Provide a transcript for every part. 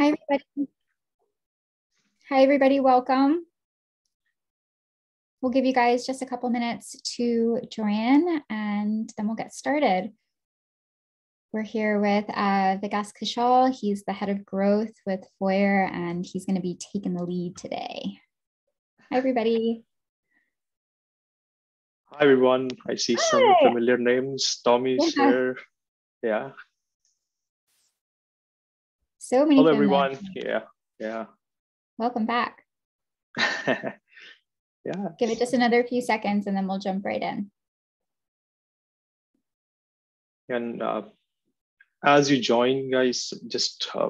Hi, everybody. Hi, everybody. Welcome. We'll give you guys just a couple minutes to join and then we'll get started. We're here with uh, Vikas Kaushal. He's the head of growth with Foyr and he's going to be taking the lead today. Hi, everybody. Hi, everyone. I see Hi. some familiar names. Tommy's yeah. here. Yeah. So many. Hello, everyone. Yeah, yeah. Welcome back. yeah. Give it just another few seconds and then we'll jump right in. And uh, as you join, guys, just uh,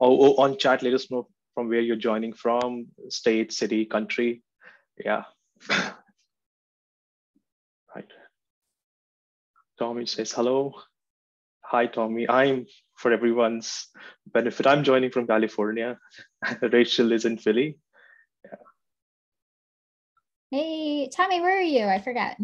oh, on chat, let us know from where you're joining from, state, city, country. Yeah. right. Tommy says hello. Hi, Tommy. I'm for everyone's benefit. I'm joining from California. Rachel is in Philly. Yeah. Hey, Tommy, where are you? I forgot.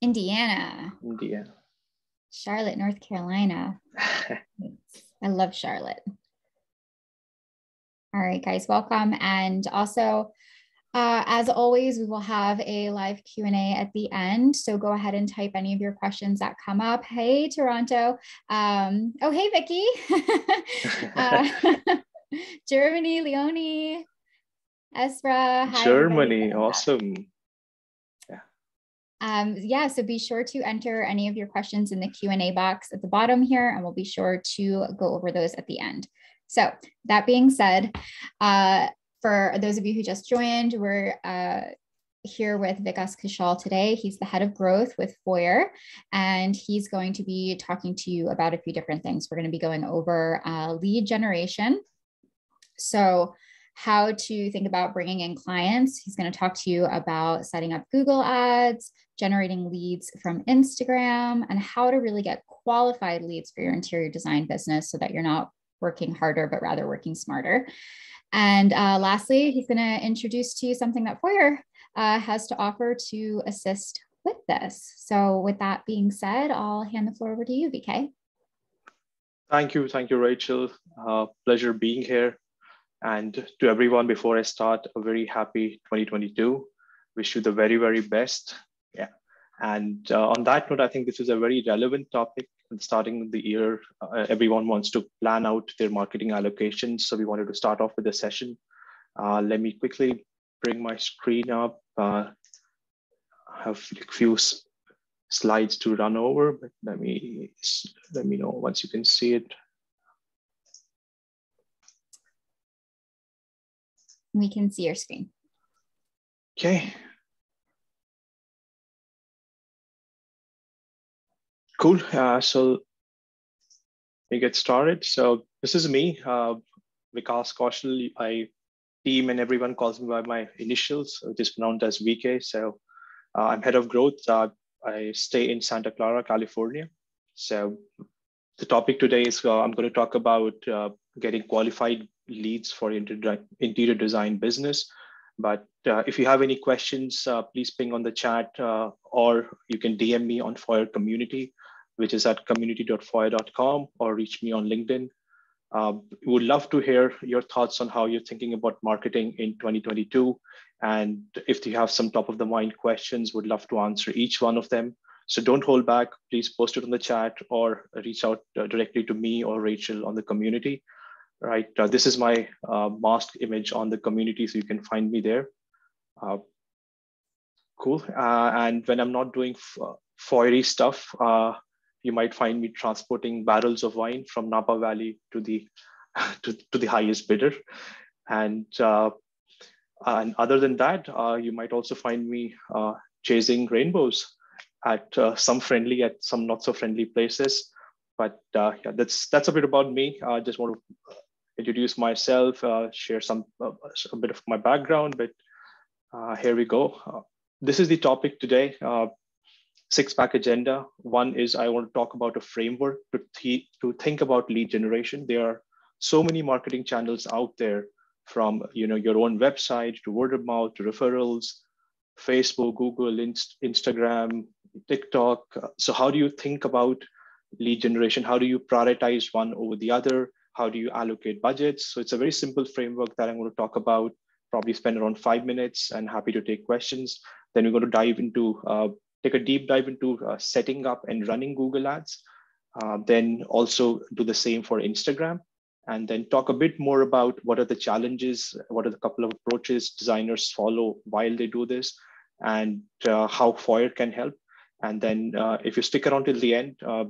Indiana. Indiana. Charlotte, North Carolina. I love Charlotte. All right, guys, welcome. And also, uh, as always, we will have a live Q&A at the end. So go ahead and type any of your questions that come up. Hey, Toronto. Um, oh, hey, Vicky. uh, Germany, Leonie, Esra. Hi, Germany, awesome. Yeah. Um, yeah, so be sure to enter any of your questions in the Q&A box at the bottom here, and we'll be sure to go over those at the end. So that being said, uh, for those of you who just joined, we're uh, here with Vikas Kaushal today. He's the head of growth with Foyr, and he's going to be talking to you about a few different things. We're going to be going over uh, lead generation. So how to think about bringing in clients. He's going to talk to you about setting up Google ads, generating leads from Instagram, and how to really get qualified leads for your interior design business so that you're not working harder, but rather working smarter. And uh, lastly, he's going to introduce to you something that Foyr uh, has to offer to assist with this. So, with that being said, I'll hand the floor over to you, VK. Thank you. Thank you, Rachel. Uh, pleasure being here. And to everyone, before I start, a very happy 2022. Wish you the very, very best. Yeah. And uh, on that note, I think this is a very relevant topic starting the year, uh, everyone wants to plan out their marketing allocations. So we wanted to start off with a session. Uh, let me quickly bring my screen up. Uh, I have a few slides to run over, but let me let me know once you can see it. We can see your screen. Okay, Cool. Uh, so we get started. So this is me, uh, Vikas Kaushal. I team and everyone calls me by my initials, which is pronounced as VK. So uh, I'm head of growth. Uh, I stay in Santa Clara, California. So the topic today is uh, I'm going to talk about uh, getting qualified leads for interior design business. But uh, if you have any questions, uh, please ping on the chat uh, or you can DM me on Foyr community which is at community.foyr.com or reach me on LinkedIn. Uh, we would love to hear your thoughts on how you're thinking about marketing in 2022. And if you have some top of the mind questions, would love to answer each one of them. So don't hold back. Please post it on the chat or reach out uh, directly to me or Rachel on the community. Right. Uh, this is my uh, mask image on the community, so you can find me there. Uh, cool. Uh, and when I'm not doing Foyry stuff, you might find me transporting barrels of wine from Napa Valley to the to, to the highest bidder. And uh, and other than that, uh, you might also find me uh, chasing rainbows at uh, some friendly, at some not so friendly places. But uh, yeah, that's that's a bit about me. I just want to introduce myself, uh, share some a bit of my background. But here we go. this is the topic today six pack agenda. One is I want to talk about a framework to, th to think about lead generation. There are so many marketing channels out there from you know your own website to word of mouth to referrals Facebook, Google, Inst Instagram, TikTok. So how do you think about lead generation? How do you prioritize one over the other? How do you allocate budgets? So it's a very simple framework that I'm going to talk about, probably spend around five minutes and happy to take questions. Then we're going to dive into, uh, take a deep dive into uh, setting up and running Google Ads. Uh, then also do the same for Instagram and then talk a bit more about what are the challenges, what are the couple of approaches designers follow while they do this, and uh, how Foyr can help. And then uh, if you stick around till the end, uh,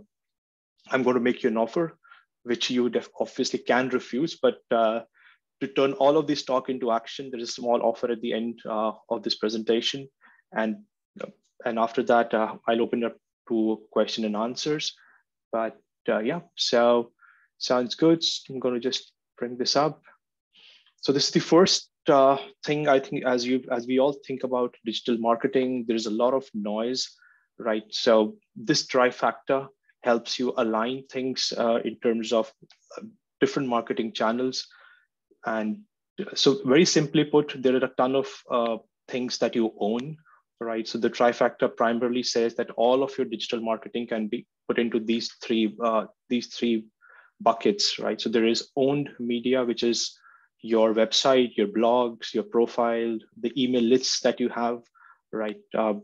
I'm going to make you an offer, which you obviously can refuse, but uh, to turn all of this talk into action, there is a small offer at the end of this presentation. And, and after that, uh, I'll open up to question and answers. But yeah, so Sounds good. I'm going to just bring this up. So this is the first uh, thing I think as you as we all think about digital marketing, there's a lot of noise, right? So this trifactor helps you align things uh, in terms of uh, different marketing channels. And so very simply put, there are a ton of uh, things that you own, right? So the trifactor primarily says that all of your digital marketing can be put into these three uh, these three buckets, right? So there is owned media, which is your website, your blogs, your profile, the email lists that you have, right? Uh,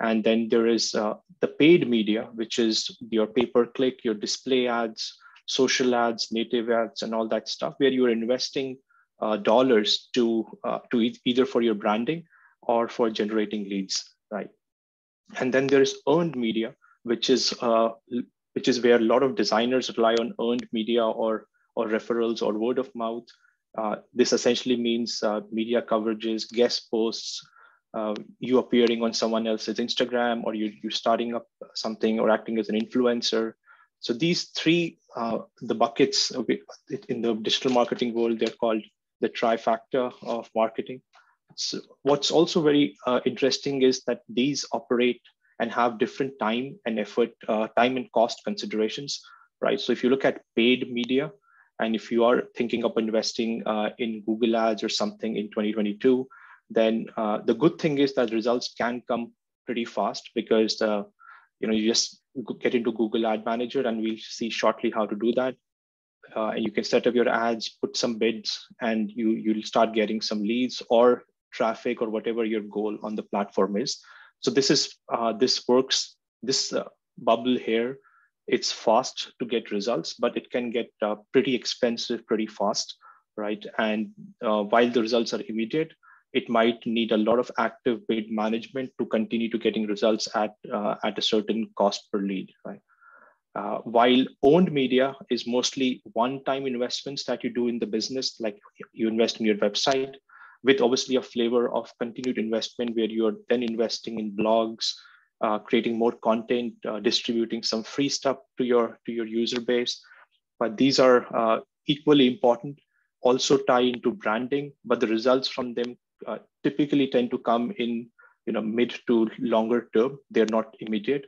and then there is uh, the paid media, which is your pay per click, your display ads, social ads, native ads, and all that stuff, where you're investing uh, dollars to uh, to e either for your branding or for generating leads, right? And then there is earned media, which is uh, which is where a lot of designers rely on earned media or, or referrals or word of mouth. Uh, this essentially means uh, media coverages, guest posts, uh, you appearing on someone else's Instagram, or you, you're starting up something or acting as an influencer. So these three, uh, the buckets in the digital marketing world, they're called the trifactor of marketing. What's also very uh, interesting is that these operate and have different time and effort, uh, time and cost considerations, right? So if you look at paid media, and if you are thinking of investing uh, in Google Ads or something in 2022, then uh, the good thing is that results can come pretty fast because uh, you know you just get into Google Ad Manager, and we'll see shortly how to do that. Uh, and you can set up your ads, put some bids, and you you'll start getting some leads or traffic or whatever your goal on the platform is. So this is uh, this works. This uh, bubble here, it's fast to get results, but it can get uh, pretty expensive pretty fast, right? And uh, while the results are immediate, it might need a lot of active bid management to continue to getting results at uh, at a certain cost per lead, right? Uh, while owned media is mostly one-time investments that you do in the business, like you invest in your website, with obviously a flavor of continued investment where you're then investing in blogs, uh, creating more content, uh, distributing some free stuff to your to your user base. But these are uh, equally important. Also tie into branding, but the results from them uh, typically tend to come in you know mid to longer term. They're not immediate.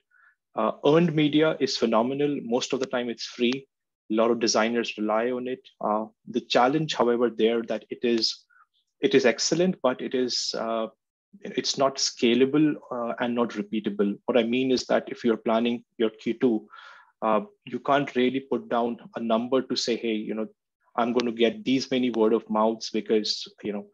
Uh, earned media is phenomenal. Most of the time, it's free. A lot of designers rely on it. Uh, the challenge, however, there that it is it is excellent, but it is uh, it's not scalable uh, and not repeatable. What I mean is that if you're planning your Q2, uh, you can't really put down a number to say, hey, you know, I'm going to get these many word of mouths because you know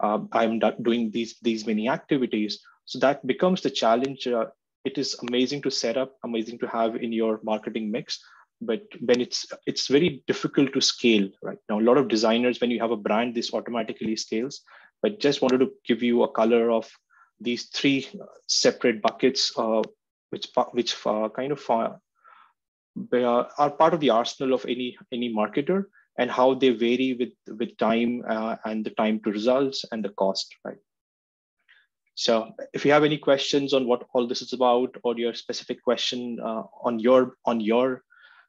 um, I'm doing these these many activities. So that becomes the challenge. Uh, it is amazing to set up, amazing to have in your marketing mix, but when it's it's very difficult to scale right? Now a lot of designers when you have a brand this automatically scales but just wanted to give you a color of these three separate buckets uh, which which uh, kind of uh, are part of the arsenal of any any marketer and how they vary with with time uh, and the time to results and the cost right? So if you have any questions on what all this is about or your specific question uh, on your on your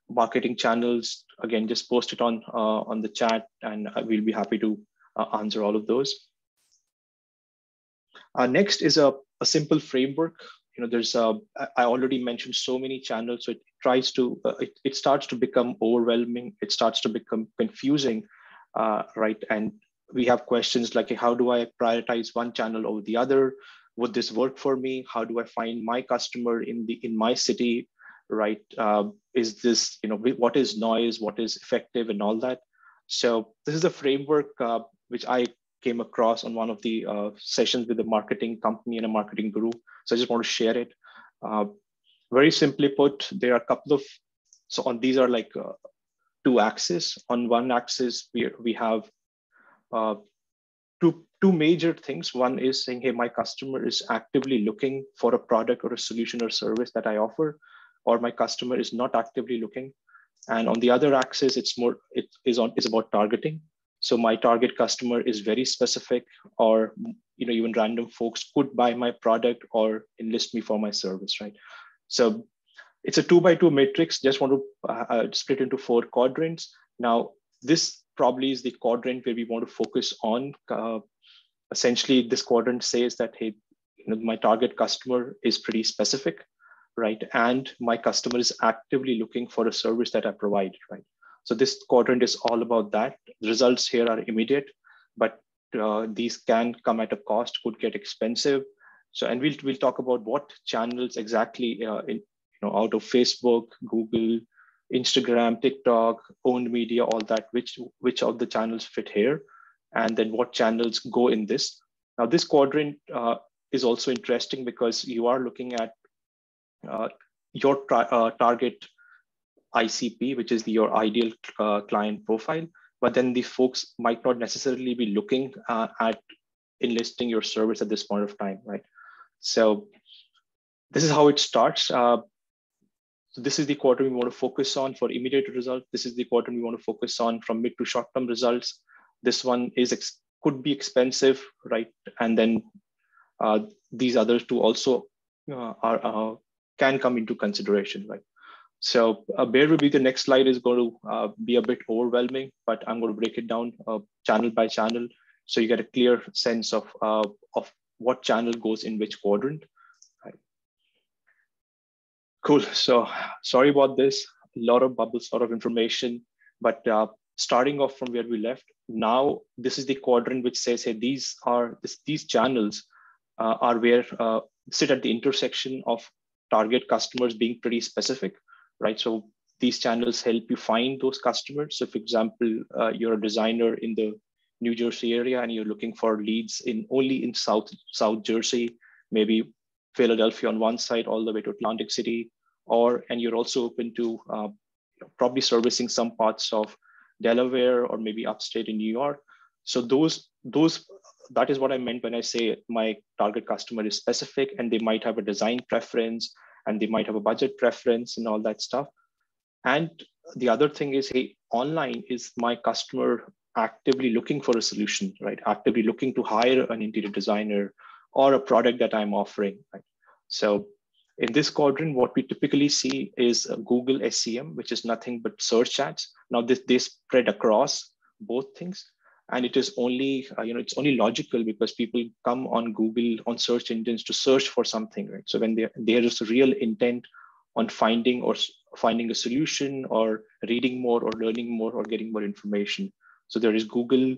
marketing channels, again, just post it on, uh, on the chat and we'll be happy to uh, answer all of those. Uh, next is a, a simple framework. You know, there's a, I already mentioned so many channels, so it tries to, uh, it, it starts to become overwhelming. It starts to become confusing, uh, right? And we have questions like, how do I prioritize one channel over the other? would this work for me? How do I find my customer in the in my city? Right? Uh, is this you know what is noise? What is effective and all that? So this is a framework uh, which I came across on one of the uh, sessions with a marketing company and a marketing guru. So I just want to share it. Uh, very simply put, there are a couple of so on these are like uh, two axes. On one axis, we we have uh, two two major things. One is saying, hey, my customer is actively looking for a product or a solution or service that I offer, or my customer is not actively looking. And on the other axis, it's more it is on is about targeting. So my target customer is very specific, or you know even random folks could buy my product or enlist me for my service, right? So it's a two by two matrix. Just want to uh, uh, split into four quadrants. Now this probably is the quadrant where we want to focus on. Uh, essentially, this quadrant says that hey, you know, my target customer is pretty specific right? And my customer is actively looking for a service that I provide, right? So this quadrant is all about that. The results here are immediate, but uh, these can come at a cost, could get expensive. So, and we'll, we'll talk about what channels exactly, uh, in, you know, out of Facebook, Google, Instagram, TikTok, owned media, all that, which, which of the channels fit here, and then what channels go in this. Now, this quadrant uh, is also interesting because you are looking at your uh, target ICP, which is the, your ideal uh, client profile, but then the folks might not necessarily be looking at enlisting your service at this point of time, right? So this is how it starts. Uh, so this is the quarter we want to focus on for immediate results. This is the quarter we want to focus on from mid to short term results. This one is could be expensive, right? And then uh, these other two also uh, are can come into consideration, right? So uh, bear with me, the next slide is going to uh, be a bit overwhelming, but I'm going to break it down uh, channel by channel so you get a clear sense of, uh, of what channel goes in which quadrant. Cool, so sorry about this, a lot of bubbles, a lot of information, but uh, starting off from where we left, now this is the quadrant which says, hey, these are this, these channels uh, are where sit at the intersection of target customers being pretty specific, right? So these channels help you find those customers. So for example, uh, you're a designer in the New Jersey area and you're looking for leads in only in South, South Jersey, maybe Philadelphia on one side all the way to Atlantic City, or, and you're also open to uh, probably servicing some parts of Delaware or maybe upstate in New York. So those, those that is what I meant when I say my target customer is specific and they might have a design preference and they might have a budget preference and all that stuff. And the other thing is, hey, online is my customer actively looking for a solution, right? Actively looking to hire an interior designer or a product that I'm offering, right? So in this quadrant, what we typically see is Google SEM, which is nothing but search ads. Now this they spread across both things and it is only uh, you know it's only logical because people come on google on search engines to search for something right? So when there is a real intent on finding or finding a solution or reading more or learning more or getting more information. So there is google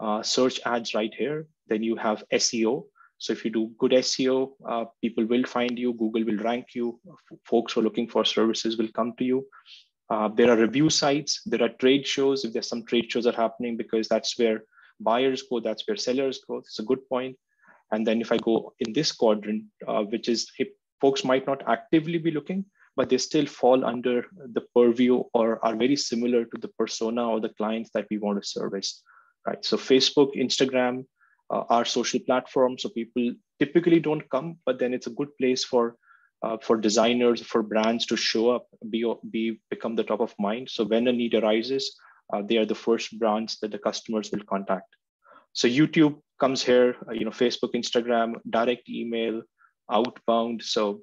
uh, search ads right here. Then you have seo so if you do good seo uh, people will find you. Google will rank you. Folks who are looking for services will come to you uh, there are review sites, there are trade shows. If there's some trade shows are happening, because that's where buyers go, that's where sellers go. It's a good point. And then if I go in this quadrant, uh, which is folks might not actively be looking, but they still fall under the purview or are very similar to the persona or the clients that we want to service, right? So Facebook, Instagram uh, are social platforms. So people typically don't come, but then it's a good place for uh, for designers, for brands to show up, be, be become the top of mind. So when a need arises, uh, they are the first brands that the customers will contact. So YouTube comes here, uh, you know, Facebook, Instagram, direct email, outbound. So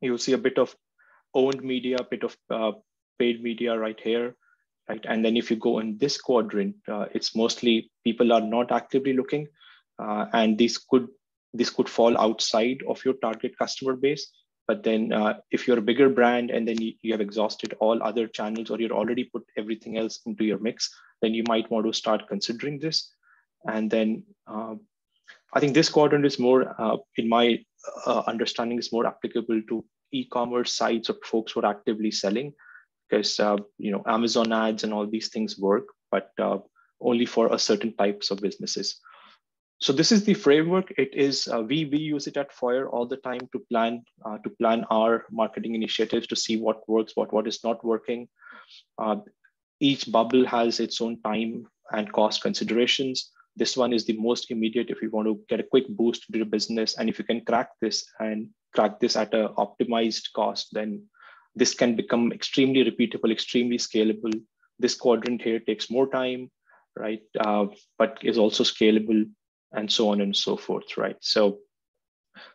you'll see a bit of owned media, a bit of uh, paid media right here, right? And then if you go in this quadrant, uh, it's mostly people are not actively looking, and this could this could fall outside of your target customer base. But then uh, if you're a bigger brand and then you, you, have exhausted all other channels or you're already put everything else into your mix, then you might want to start considering this. And then uh, I think this quadrant is more, uh, in my uh, understanding, is more applicable to e-commerce sites or folks who are actively selling, because uh, you know Amazon ads and all these things work, but uh, only for a certain types of businesses. So this is the framework. It is uh, we we use it at Foyr all the time to plan uh, to plan our marketing initiatives to see what works, what what is not working. each bubble has its own time and cost considerations this one is the most immediate if you want to get a quick boost to your business. And if you can crack this and crack this at an optimized cost, then this can become extremely repeatable, extremely scalable. This quadrant here takes more time, right? Uh, but is also scalable and so on and so forth, right? So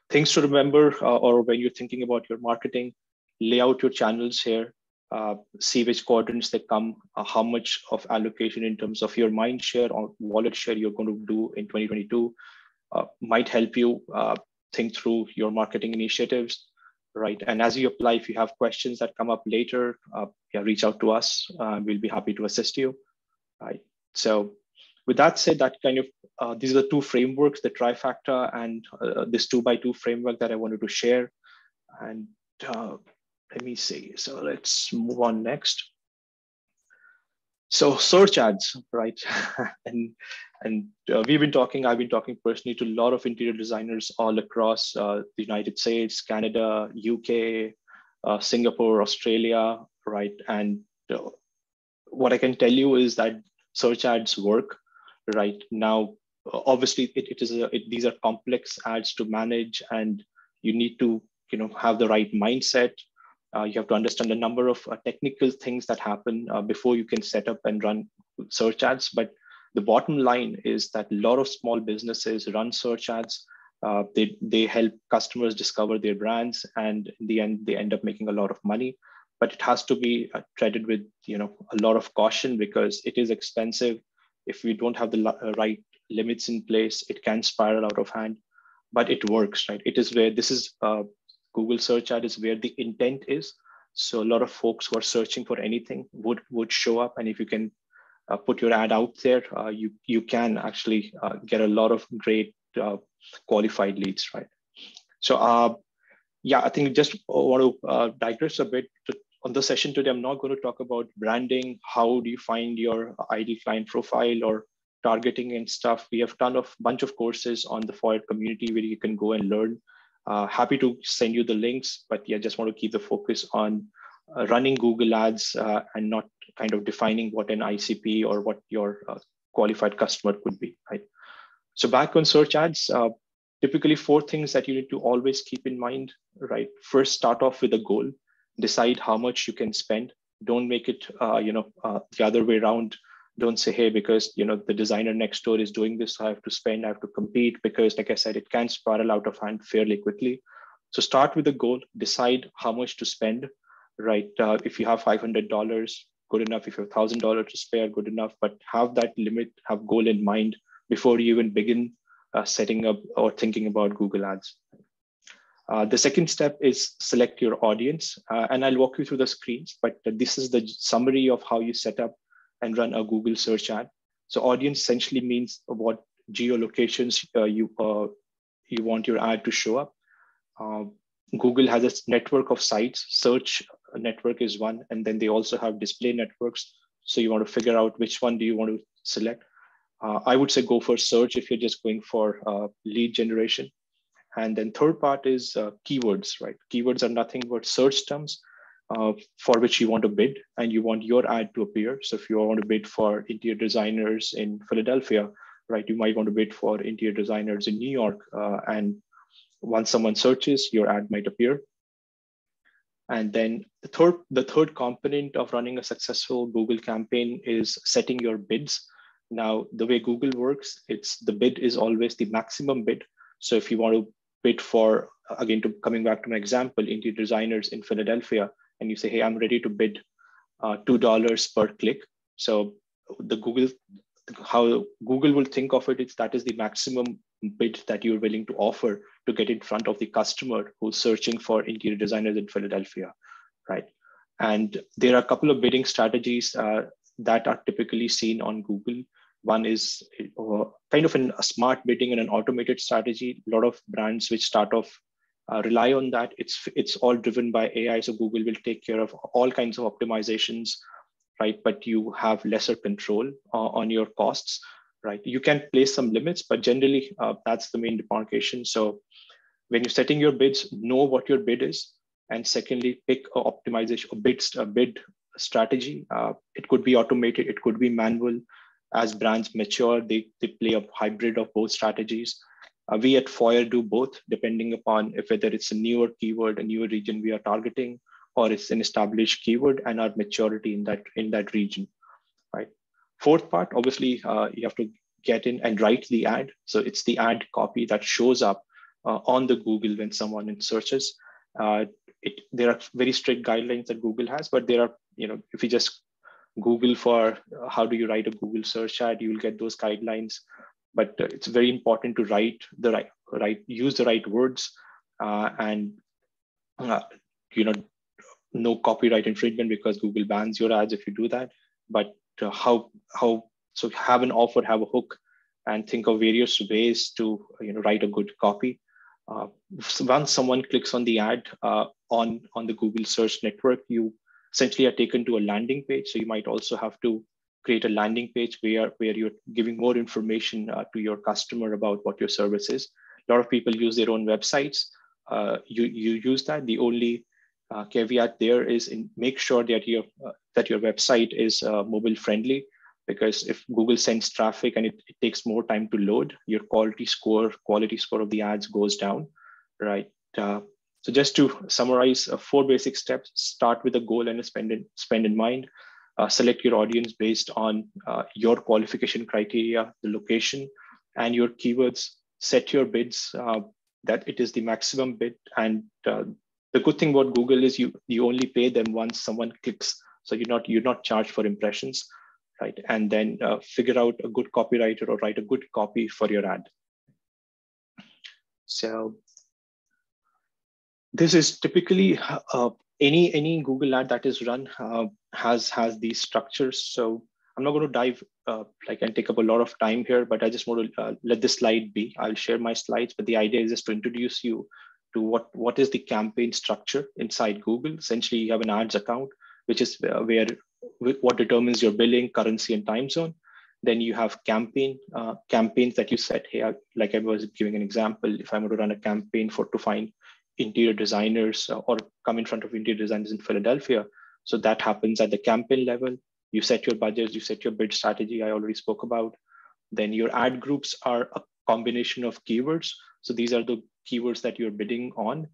things to remember, uh, or when you're thinking about your marketing, lay out your channels here, uh, see which quadrants they come, uh, how much of allocation in terms of your mind share or wallet share you're going to do in 2022 uh, might help you uh, think through your marketing initiatives, right? And as you apply, if you have questions that come up later, uh, yeah, reach out to us. We'll be happy to assist you, right? So with that said, that kind of, these are the two frameworks, the trifactor and this two by two framework that I wanted to share. And let me see. So let's move on next. So search ads, right? and and uh, we've been talking. I've been talking personally to a lot of interior designers all across uh, the United States, Canada, UK, uh, Singapore, Australia, right? And uh, what I can tell you is that search ads work, right? Now, obviously, it, it is a, it, these are complex ads to manage, and you need to you know have the right mindset uh, you have to understand a number of uh, technical things that happen uh, before you can set up and run search ads. But the bottom line is that a lot of small businesses run search ads. Uh, they, they help customers discover their brands, and in the end, they end up making a lot of money. But it has to be uh, treated with you know a lot of caution because it is expensive. If we don't have the uh, right limits in place, it can spiral out of hand. But it works, right? It is where this is Google search ad is where the intent is. So a lot of folks who are searching for anything would would show up, and if you can uh, put your ad out there, uh, you you can actually uh, get a lot of great uh, qualified leads, right? So uh, yeah, I think just want to uh, digress a bit to, on the session today. I'm not going to talk about branding. How do you find your ideal client profile or targeting and stuff? We have done a bunch of courses on the Foyr community where you can go and learn uh, happy to send you the links, but yeah, just want to keep the focus on uh, running Google Ads uh, and not kind of defining what an ICP or what your uh, qualified customer could be, right? So back on search ads, uh, typically four things that you need to always keep in mind, right? First, start off with a goal, decide how much you can spend. Don't make it, uh, you know, the other way around. Don't say hey because you know the designer next door is doing this i have to spend i have to compete because like i said it can spiral out of hand fairly quickly. So start with a goal. Decide how much to spend right? Uh, if you have $500 good enough. If you have $1000 to spare good enough. But have that limit have goal in mind before you even begin uh, setting up or thinking about google ads uh, the second step is select your audience uh, and i'll walk you through the screens but this is the summary of how you set up and run a Google search ad. So audience essentially means what geolocations uh, you uh, you want your ad to show up. Uh, Google has a network of sites. Search network is one, and then they also have display networks. So you want to figure out which one do you want to select. Uh, I would say go for search if you're just going for lead generation. And then third part is uh, keywords, right? Keywords are nothing but search terms uh, for which you want to bid and you want your ad to appear. So if you want to bid for interior designers in Philadelphia, right, you might want to bid for interior designers in New York. Uh, and once someone searches, your ad might appear. And then the third, the third component of running a successful Google campaign is setting your bids. Now, the way Google works, it's the bid is always the maximum bid. So if you want to bid for, again, to coming back to my example, interior designers in Philadelphia, and you say, hey, I'm ready to bid uh, $2 per click. So the Google, how Google will think of it is that is the maximum bid that you're willing to offer to get in front of the customer who's searching for interior designers in Philadelphia, right? And there are a couple of bidding strategies uh, that are typically seen on Google. One is uh, kind of an, a smart bidding and an automated strategy. A lot of brands which start off uh, rely on that. It's it's all driven by AI. So Google will take care of all kinds of optimizations, right? But you have lesser control uh, on your costs, right? You can place some limits, but generally uh, that's the main demarcation. So when you're setting your bids, know what your bid is, and secondly, pick a optimization, a bid, a bid strategy. Uh, it could be automated, it could be manual. As brands mature, they, they play a hybrid of both strategies. Uh, we at Foyr do both, depending upon if whether it's a newer keyword, a newer region we are targeting, or it's an established keyword and our maturity in that in that region, right? Fourth part, obviously, uh, you have to get in and write the ad. So it's the ad copy that shows up uh, on the Google when someone searches. Uh, it, there are very strict guidelines that Google has, but there are, you know, if you just Google for uh, how do you write a Google search ad, you will get those guidelines. But uh, it's very important to write the right, right, use the right words, uh, and uh, you know, no copyright infringement because Google bans your ads if you do that. But uh, how how so have an offer, have a hook, and think of various ways to you know write a good copy. Uh, once someone clicks on the ad on, on the Google search network, you essentially are taken to a landing page. So you might also have to create a landing page where, where you're giving more information uh, to your customer about what your service is. A lot of people use their own websites. Uh, you, you use that. The only uh, caveat there is in make sure that your, uh, that your website is mobile friendly because if Google sends traffic and it, it, takes more time to load, your quality score, quality score of the ads goes down, right? So just to summarize, uh, four basic steps: start with a goal and a spend in, spend in mind. Uh, select your audience based on uh, your qualification criteria, the location, and your keywords. Set your bids uh, that it is the maximum bid. And uh, the good thing about Google is you you only pay them once someone clicks. So you're not you're not charged for impressions right? And then uh, figure out a good copywriter or write a good copy for your ad. So this is typically uh, any any Google ad that is run uh, has has these structures. So I'm not going to dive uh, like and take up a lot of time here, but I just want to uh, let this slide be. I'll share my slides, but the idea is just to introduce you to what what is the campaign structure inside Google. Essentially, you have an ads account, which is uh, where what determines your billing, currency, and time zone. Then you have campaign uh, campaigns that you set here. Like I was giving an example, if I'm going to run a campaign for to find interior designers uh, or come in front of interior designers in Philadelphia, so that happens at the campaign level. You set your budgets, you set your bid strategy. I already spoke about. Then your ad groups are a combination of keywords. So these are the keywords that you're bidding on,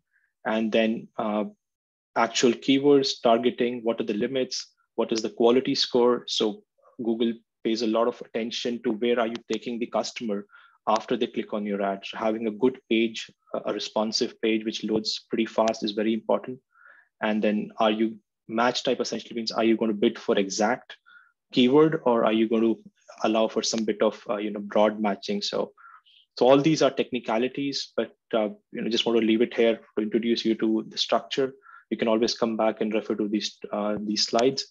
and then uh, actual keywords targeting. What are the limits? what is the quality score so google pays a lot of attention to where are you taking the customer after they click on your ad so having a good page a responsive page which loads pretty fast is very important. And then are you match type essentially means are you going to bid for exact keyword or are you going to allow for some bit of uh, you know broad matching? So so all these are technicalities but uh, you know just want to leave it here to introduce you to the structure. You can always come back and refer to these uh, these slides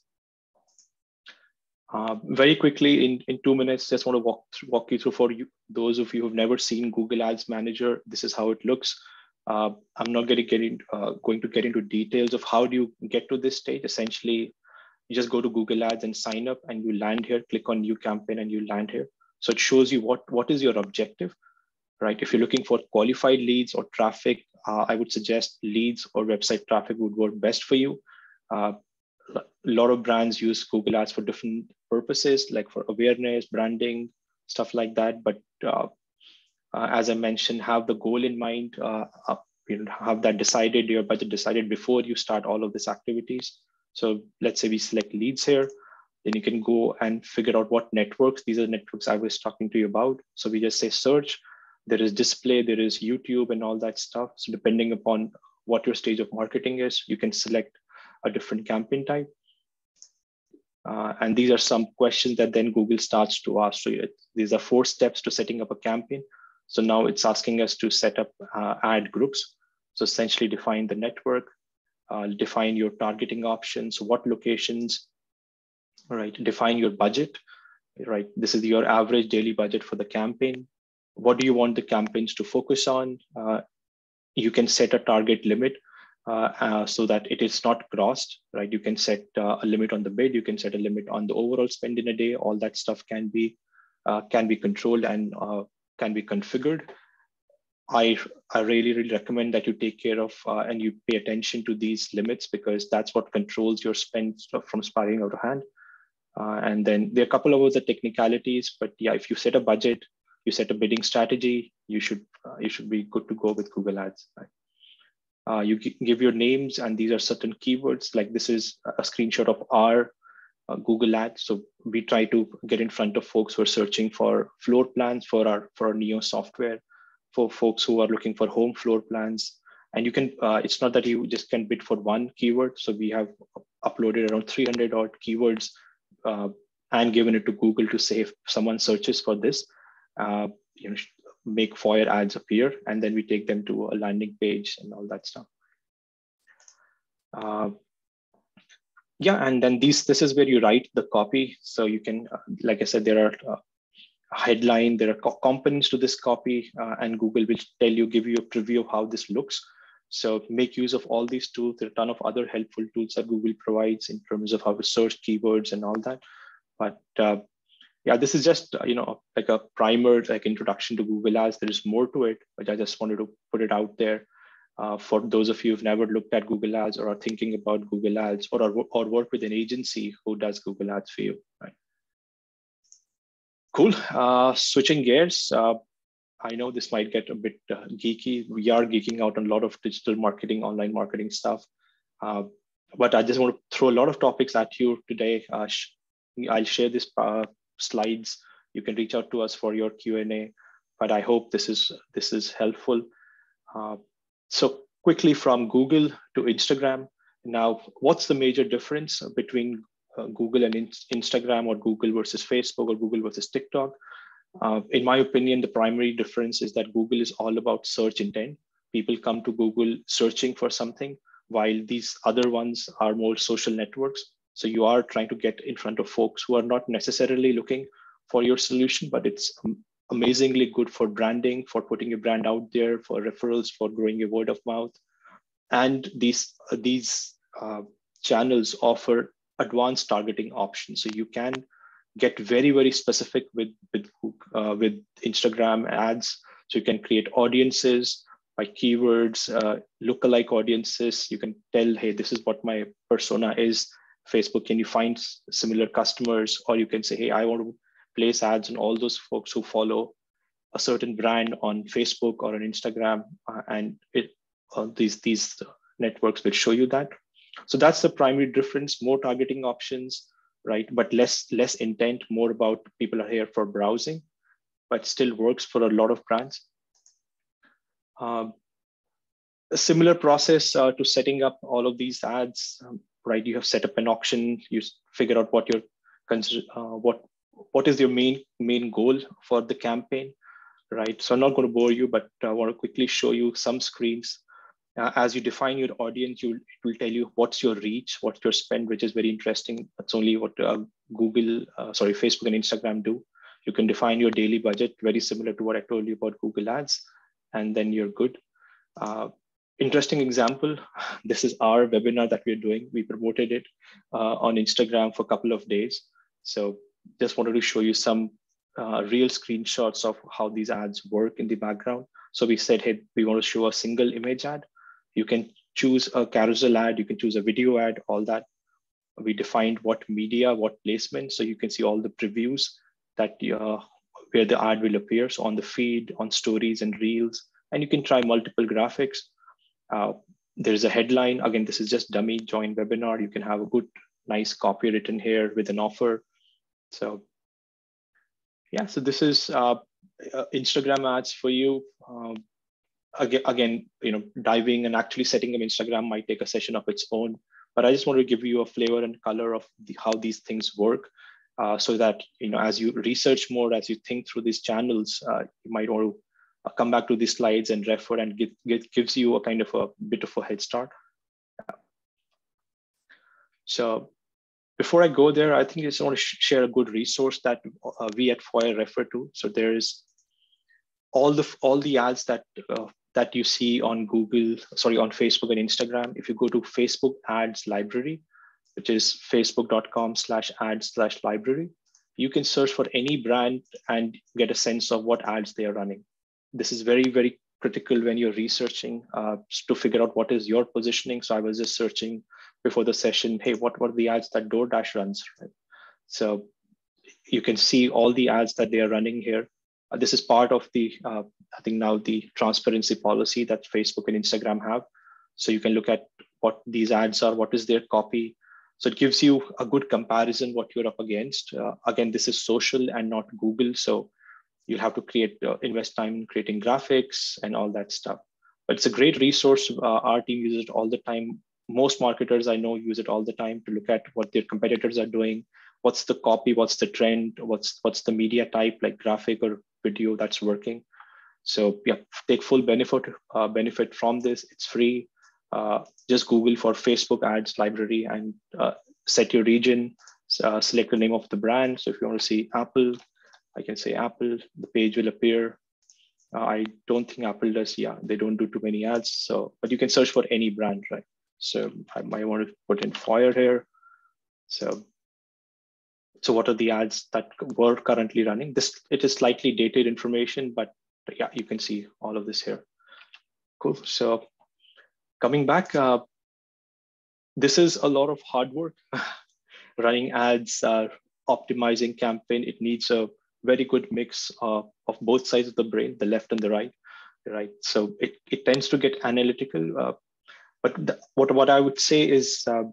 uh, very quickly, in, in two minutes, just want to walk through, walk you through for you, those of you who've never seen Google Ads Manager. This is how it looks. Uh, I'm not getting, getting uh, going to get into details of how do you get to this stage. Essentially, you just go to Google Ads and sign up, and you land here. Click on New Campaign, and you land here. So it shows you what what is your objective, right? If you're looking for qualified leads or traffic, uh, I would suggest leads or website traffic would work best for you. A lot of brands use Google Ads for different purposes, like for awareness, branding, stuff like that. But uh, uh, as I mentioned, have the goal in mind. Uh, you know, have that decided, your budget decided before you start all of these activities. So let's say we select leads here, then you can go and figure out what networks. These are the networks I was talking to you about. So we just say search. There is display, there is YouTube, and all that stuff. So depending upon what your stage of marketing is, you can select a different campaign type. Uh, and these are some questions that then Google starts to ask. So these are four steps to setting up a campaign. So now it's asking us to set up uh, ad groups. So essentially define the network, uh, define your targeting options, what locations, right? Define your budget. right? This is your average daily budget for the campaign. What do you want the campaigns to focus on? Uh, you can set a target limit so that it is not crossed, right? You can set uh, a limit on the bid. You can set a limit on the overall spend in a day. All that stuff can be uh, can be controlled and uh, can be configured. I, I really, really recommend that you take care of uh, and you pay attention to these limits because that's what controls your spend from spiraling out of hand. Uh, and then there are a couple of other technicalities, but yeah, if you set a budget, you set a bidding strategy, you should uh, you should be good to go with Google Ads. Right? Uh, you give your names, and these are certain keywords. Like this is a screenshot of our uh, Google Ads. So we try to get in front of folks who are searching for floor plans for our for our Neo software for folks who are looking for home floor plans. And you can, uh, it's not that you just can bid for one keyword. So we have uploaded around 300 odd keywords uh, and given it to Google to say if someone searches for this, uh, you know, make Foyr ads appear, and then we take them to a landing page and all that stuff. Uh, yeah, and then these this is where you write the copy. So you can, uh, like I said, there are uh, headline, there are co components to this copy, uh, and Google will tell you, give you a preview of how this looks. So make use of all these tools. There are a ton of other helpful tools that Google provides in terms of how to search keywords and all that. But uh, yeah, this is just you know like a primer, like introduction to Google Ads. There is more to it, but I just wanted to put it out there uh, for those of you who've never looked at Google Ads or are thinking about Google Ads or, or, or work with an agency who does Google Ads for you. Right? Cool. Uh, switching gears. Uh, I know this might get a bit uh, geeky. We are geeking out on a lot of digital marketing, online marketing stuff. Uh, but I just want to throw a lot of topics at you today. Uh, I'll share this slides. You can reach out to us for your Q&A. But I hope this is this is helpful. so quickly from Google to Instagram. Now, what's the major difference between uh, Google and in Instagram or Google versus Facebook or Google versus TikTok. Uh, in my opinion, the primary difference is that Google is all about search intent. People come to Google searching for something, while these other ones are more social networks. So you are trying to get in front of folks who are not necessarily looking for your solution, but it's amazingly good for branding, for putting your brand out there, for referrals, for growing your word of mouth. And these, uh, these uh, channels offer advanced targeting options. So you can get very, very specific with, with, uh, with Instagram ads. So you can create audiences by keywords, uh, lookalike audiences. You can tell, hey, this is what my persona is. Facebook, can you find similar customers? Or you can say, hey, I want to place ads on all those folks who follow a certain brand on Facebook or on Instagram. Uh, and it, uh, these, these networks will show you that. So that's the primary difference, more targeting options, right? But less, less intent, more about people are here for browsing, but still works for a lot of brands. Um, a similar process uh, to setting up all of these ads, um, right? You have set up an auction, you figure out what your uh, what what is your main main goal for the campaign, right? So I'm not going to bore you, but I want to quickly show you some screens uh, as you define your audience, you, it will tell you what's your reach, what's your spend, which is very interesting. That's only what uh, Google, uh, sorry, Facebook and Instagram do. You can define your daily budget, very similar to what I told you about Google Ads, and then you're good. Uh, interesting example, this is our webinar that we're doing. We promoted it uh, on Instagram for a couple of days. So just wanted to show you some uh, real screenshots of how these ads work in the background. So we said, hey, we want to show a single image ad. You can choose a carousel ad, you can choose a video ad, all that. We defined what media, what placement, so you can see all the previews that uh, where the ad will appear. So on the feed, on stories and reels, and you can try multiple graphics. Uh, there's a headline. Again, this is just dummy join webinar. You can have a good, nice copy written here with an offer. So yeah, so this is uh, uh Instagram ads for you. Um, again, again, you know, diving and actually setting up Instagram might take a session of its own. But I just want to give you a flavor and color of the, how these things work, uh, so that you know, as you research more, as you think through these channels, uh, you might want to come back to these slides and refer, and get, get gives you a kind of a bit of a head start. So before I go there, I think I just want to share a good resource that uh, we at Foyr refer to. So there is all the all the ads that uh, that you see on Google, sorry, on Facebook and Instagram. If you go to Facebook Ads Library, which is facebook.com slash ads slash library, you can search for any brand and get a sense of what ads they are running. This is very, very critical when you're researching uh, to figure out what is your positioning. So I was just searching before the session, hey, what were the ads that DoorDash runs? Right? So you can see all the ads that they are running here. Uh, this is part of the, uh, I think now the transparency policy that Facebook and Instagram have. So you can look at what these ads are, what is their copy. So it gives you a good comparison what you're up against. Uh, again, this is social and not Google. So you'll have to create, uh, invest time in creating graphics and all that stuff. But it's a great resource. Uh, our team uses it all the time most marketers I know use it all the time to look at what their competitors are doing. What's the copy? What's the trend? What's what's the media type like graphic or video that's working? So yeah, take full benefit uh, benefit from this. It's free. Uh, just Google for Facebook ads library and uh, set your region. Uh, select the name of the brand. So if you want to see Apple, I can say Apple. The page will appear. Uh, I don't think Apple does. Yeah, they don't do too many ads. So, but you can search for any brand, right? So I might want to put in Foyr here. So, so what are the ads that were currently running? This it is slightly dated information, but yeah, you can see all of this here. Cool. So coming back, uh, this is a lot of hard work. Running ads, uh, optimizing campaign, it needs a very good mix uh, of both sides of the brain, the left and the right. Right. So it, it tends to get analytical. Uh, but the, what, what I would say is, uh,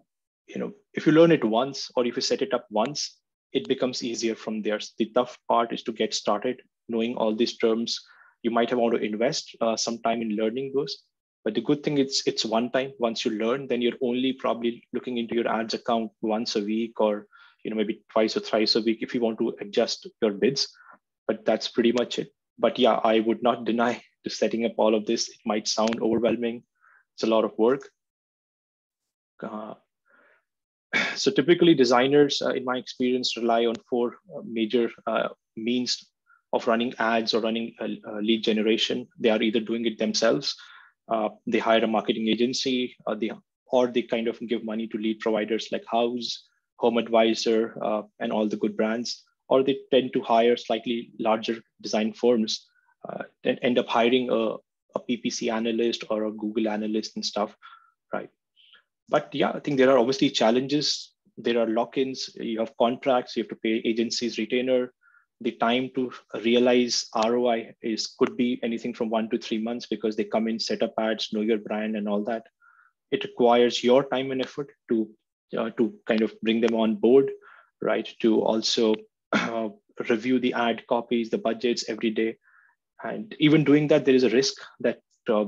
you know, if you learn it once or if you set it up once, it becomes easier from there. So the tough part is to get started, knowing all these terms. You might have want to invest uh, some time in learning those. But the good thing is it's one time. Once you learn, then you're only probably looking into your ads account once a week or you know maybe twice or thrice a week if you want to adjust your bids. But that's pretty much it. But yeah, I would not deny to setting up all of this. It might sound overwhelming it's a lot of work. Uh, so typically designers, uh, in my experience, rely on four uh, major uh, means of running ads or running lead generation. They are either doing it themselves, uh, they hire a marketing agency, uh, they, or they kind of give money to lead providers like Houzz, Home Advisor, uh, and all the good brands, or they tend to hire slightly larger design firms uh, and end up hiring a, a PPC analyst or a Google analyst and stuff, right? But yeah, I think there are obviously challenges. There are lock-ins. You have contracts. You have to pay agencies retainer. The time to realize ROI is could be anything from one to three months because they come in, set up ads, know your brand, and all that. It requires your time and effort to uh, to kind of bring them on board, right? To also uh, review the ad copies, the budgets every day, and even doing that, there is a risk that uh,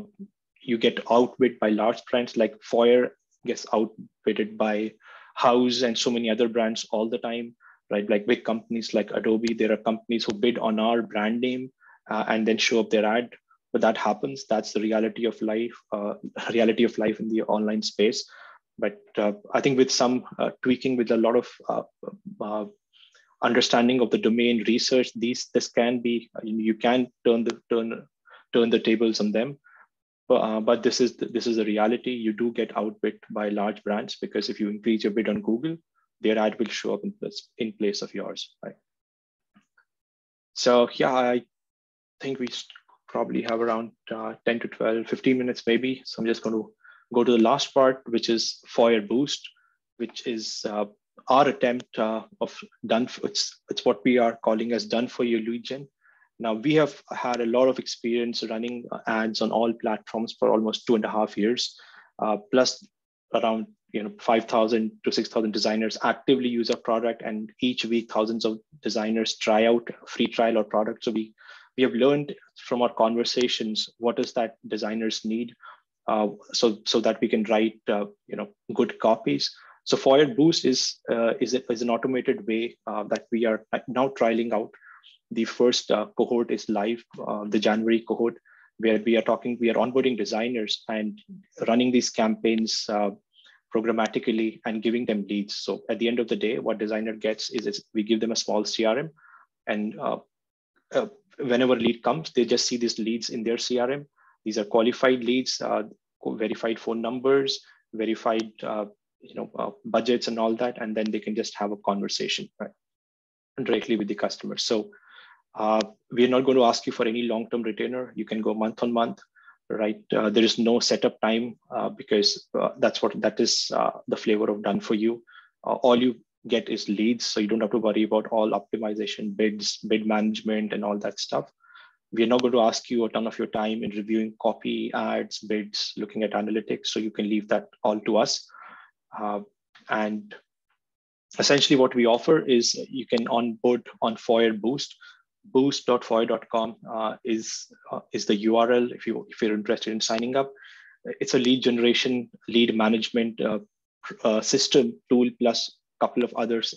you get outbid by large brands like Foyr gets outbidded by Houzz and so many other brands all the time, right? Like big companies like Adobe, there are companies who bid on our brand name uh, and then show up their ad. But that happens. That's the reality of life. Uh, reality of life in the online space. But uh, I think with some uh, tweaking, with a lot of uh, understanding of the domain research these this can be you can turn the turn turn the tables on them. But, uh, but this is this is a reality. You do get outbid by large brands because if you increase your bid on google their ad will show up in place in place of yours right? So yeah i think we probably have around uh, 10 to 12 15 minutes maybe. So i'm just going to go to the last part which is Foyr boost which is uh, our attempt uh, of done for, it's it's what we are calling as done for you lead gen now we have had a lot of experience running ads on all platforms for almost two and a half years uh, plus around you know 5000 to 6000 designers actively use our product and each week thousands of designers try out free trial or product. So we we have learned from our conversations what does that designers need uh, so so that we can write uh, you know good copies so Foyr Boost is, uh, is, is, an automated way uh, that we are now trialing out. The first uh, cohort is live, the January cohort, where we are talking, we are onboarding designers and running these campaigns programmatically and giving them leads. So at the end of the day, what designer gets is, is we give them a small CRM, and whenever lead comes, they just see these leads in their CRM. These are qualified leads, uh, verified phone numbers, verified uh, you know uh, budgets and all that, and then they can just have a conversation right, directly with the customer. So we are not going to ask you for any long-term retainer. You can go month on month right? Uh, there is no setup time uh, because uh, that's what that is the flavor of done for you. All you get is leads, so you don't have to worry about all optimization, bids, bid management, and all that stuff. We are not going to ask you a ton of your time in reviewing copy, ads, bids, looking at analytics. So you can leave that all to us. Uh, and essentially, what we offer is you can onboard on Foyr Boost boost.foyr.com uh, is uh, is the URL if you if you're interested in signing up. It's a lead generation, lead management uh, uh system tool plus a couple of others,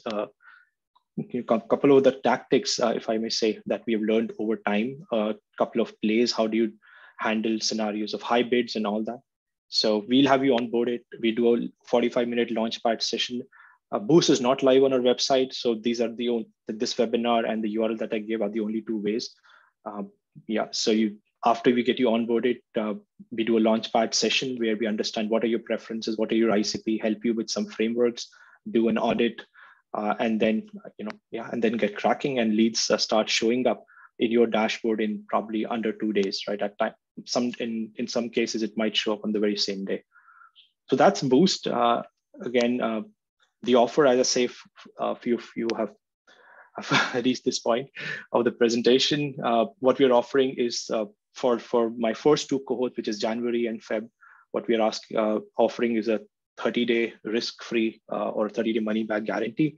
a uh, couple of the tactics, uh, if I may say, that we have learned over time. A couple of plays. How do you handle scenarios of high bids and all that? So we'll have you onboarded. We do a 45 minute launchpad session uh, Boost is not live on our website, so these are the only, this webinar and the URL that I gave are the only two ways. Uh, yeah, so you after we get you onboarded, uh, we do a launchpad session where we understand what are your preferences, what are your ICP, help you with some frameworks, do an audit, uh, and then you know yeah, and then get cracking and leads uh, start showing up in your dashboard in probably under two days, right? At time, some in in some cases it might show up on the very same day. So that's Boost. Uh, again, the offer, as I say, a few of you have, have reached this point of the presentation. Uh, what we're offering is uh, for, for my first two cohorts, which is January and Feb, what we are asking, uh, offering is a 30-day risk-free uh, or 30-day money-back guarantee.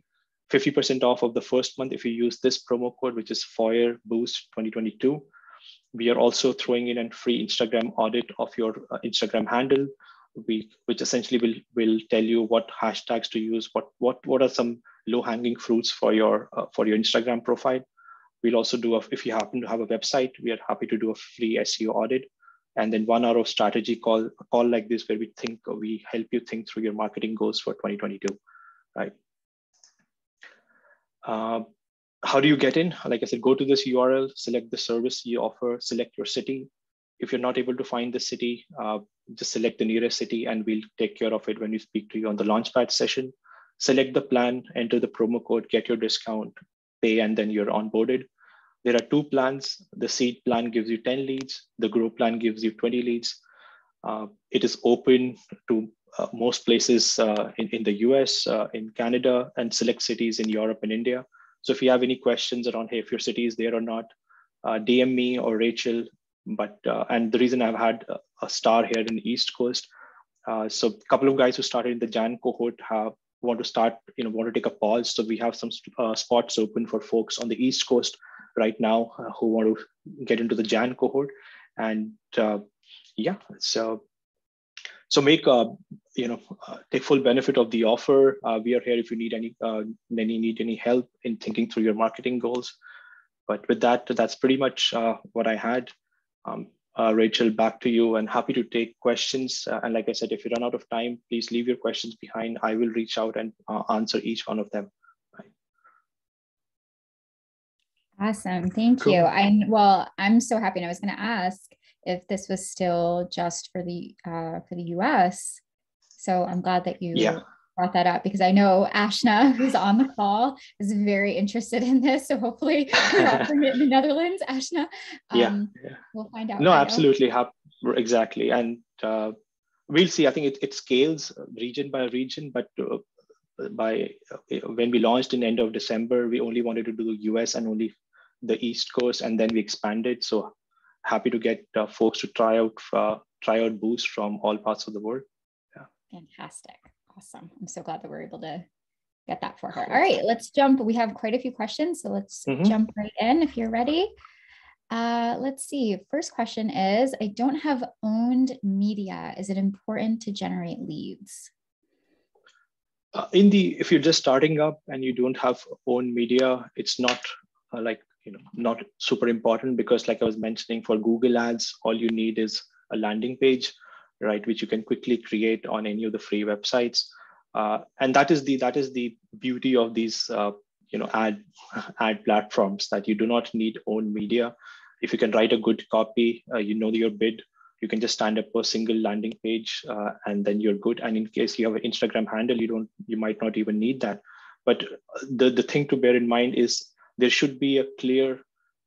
50% off of the first month if you use this promo code, which is Foyr Boost 2022. We are also throwing in a free Instagram audit of your uh, Instagram handle we which essentially will will tell you what hashtags to use what what what are some low hanging fruits for your uh, for your instagram profile we'll also do a, if you happen to have a website we are happy to do a free seo audit and then one hour of strategy call call like this where we think we help you think through your marketing goals for 2022 right uh, how do you get in like i said go to this url select the service you offer select your city if you're not able to find the city, uh, just select the nearest city and we'll take care of it when we speak to you on the launchpad session. Select the plan, enter the promo code, get your discount, pay, and then you're onboarded. There are two plans. The seed plan gives you 10 leads. The grow plan gives you 20 leads. Uh, it is open to most places uh, in, in the US, uh, in Canada, and select cities in Europe and India. So if you have any questions around, hey, if your city is there or not, uh, DM me or Rachel but uh, and the reason I've had a, star here in the East Coast. Uh, so a couple of guys who started in the Jan cohort have want to start, you know, want to take a pause. So we have some uh, spots open for folks on the East Coast right now uh, who want to get into the Jan cohort, and uh, yeah, so so make uh, you know uh, take full benefit of the offer. Uh, we are here if you need any uh, any need any help in thinking through your marketing goals. But with that, that's pretty much uh, what I had. Um, uh, Rachel, back to you and happy to take questions. Uh, and like I said, if you run out of time, please leave your questions behind. I will reach out and uh, answer each one of them. Right. Awesome. Thank cool. you. I well, I'm so happy. And I was going to ask if this was still just for the uh, for the US. So I'm glad that you yeah brought that up because I know Ashna, who's on the call, is very interested in this. So hopefully you're offering it in the Netherlands, Ashna. Um, yeah, yeah, we'll find out. No, absolutely. Exactly. And uh, we'll see. I think it, it scales region by region, but uh, by uh, when we launched in end of December, we only wanted to do the US and only the East Coast, and then we expanded. So happy to get uh, folks to try out uh, try out Boost from all parts of the world. Fantastic. Awesome. I'm so glad that we're able to get that for her. All right, let's jump. We have quite a few questions, so let's mm-hmm. jump right in if you're ready. Uh, let's see. First question is I don't have owned media. Is it important to generate leads? Uh, in the if you're just starting up and you don't have owned media, it's not uh, like you know not super important because like I was mentioning for Google Ads, all you need is a landing page right, which you can quickly create on any of the free websites. Uh, and that is the that is the beauty of these uh, you know ad ad platforms that you do not need own media. If you can write a good copy, uh, you know your bid. You can just stand up a single landing page, uh, and then you're good. And in case you have an Instagram handle, you don't you might not even need that. But the the thing to bear in mind is there should be a clear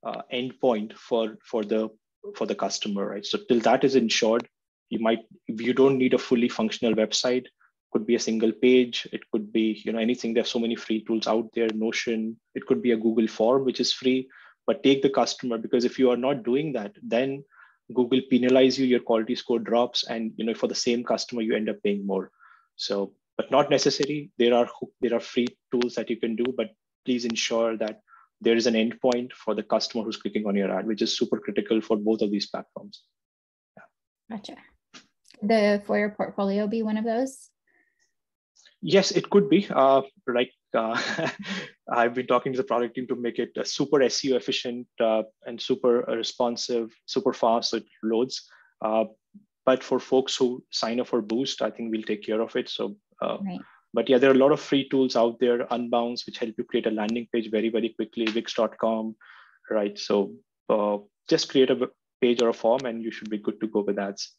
uh, endpoint for for the for the customer, right? So till that is ensured, you might you don't need a fully functional website. Could be a single page. It could be you know anything. There's so many free tools out there. Notion. It could be a Google form which is free. But take the customer because if you are not doing that, then Google penalize you. Your quality score drops, and you know for the same customer you end up paying more. So, but not necessary. There are there are free tools that you can do, but please ensure that there is an endpoint for the customer who's clicking on your ad, which is super critical for both of these platforms. Yeah. Gotcha. The Foyr portfolio be one of those? Yes, it could be. Uh, like uh, I've been talking to the product team to make it super SEO efficient uh, and super responsive, super fast, so it loads. Uh, but for folks who sign up for Boost, I think we'll take care of it. So uh, right but yeah, there are a lot of free tools out there, Unbounce, which help you create a landing page very, very quickly, Wix.com, right? So uh, just create a page or a form and you should be good to go with ads.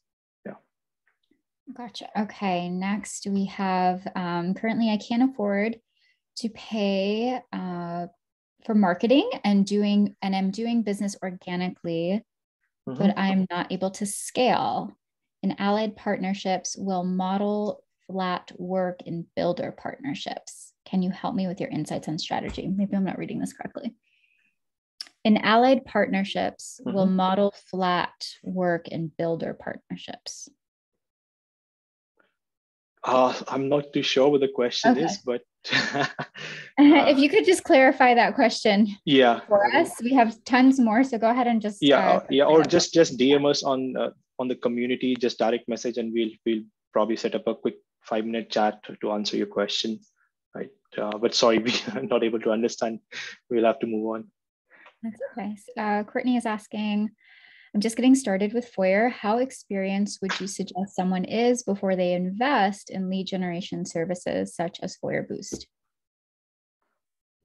Gotcha. Okay. Next, we have um, currently I can't afford to pay uh, for marketing and doing, and I'm doing business organically, mm-hmm. but I'm not able to scale. In allied partnerships will model flat work in builder partnerships. Can you help me with your insights on strategy? Maybe I'm not reading this correctly. In allied partnerships, mm-hmm. will model flat work in builder partnerships? Uh, I'm not too sure what the question okay. is, but uh, if you could just clarify that question, yeah, for us, we have tons more. So go ahead and just yeah, uh, yeah, or just just DM us on uh, on the community, just direct message, and we'll we'll probably set up a quick five minute chat to answer your question. Right. Uh, but sorry, we are not able to understand. We'll have to move on. That's okay. Uh, Courtney is asking, I'm just getting started with Foyr. How experienced would you suggest someone is before they invest in lead generation services such as Foyr Boost?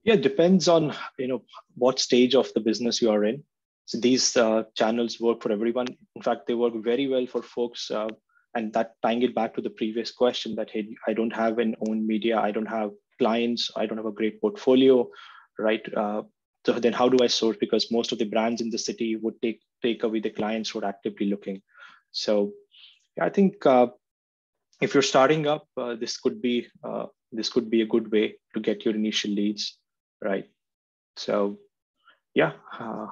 Yeah, it depends on you know what stage of the business you are in. So these uh, channels work for everyone. In fact, they work very well for folks uh, and that tying it back to the previous question that hey i don't have an own media i don't have clients i don't have a great portfolio right uh, so then how do i source because most of the brands in the city would take take away the clients who are actively looking so yeah, i think uh, if you're starting up uh, this could be uh, this could be a good way to get your initial leads right so yeah uh,